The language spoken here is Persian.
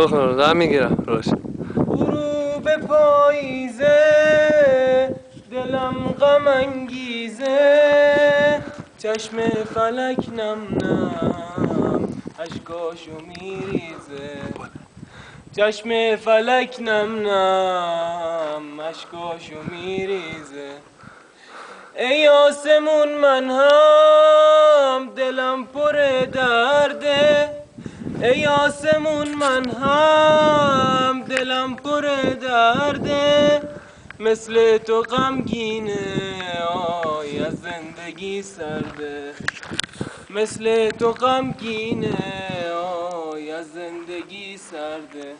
بخور غم می‌گیرم روش غروب پاییزه دلم غم انگیزه. چشم فلک نم نم اشکاشو میریزه. چشم فلک نم نم اشکاشو میریزه. ای آسمون من هم دلم پر درده. ای آسمون من هم دلم پر درده مثل تو غمگینه آی از زندگی سرده. مثل تو غمگینه آی از زندگی سرده.